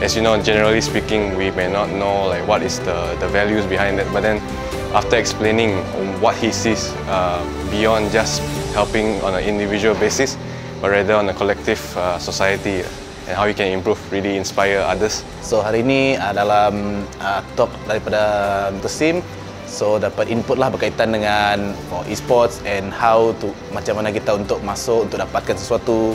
as you know, generally speaking, we may not know like what is the, the values behind it. But then, after explaining what he sees uh, beyond just helping on an individual basis, but rather on a collective uh, society and how you can improve, really inspire others. So hari ini uh, dalam uh, talk daripada Tesim, so dapat input lah berkaitan dengan oh, e-sports and how to macam mana kita untuk masuk untuk dapatkan sesuatu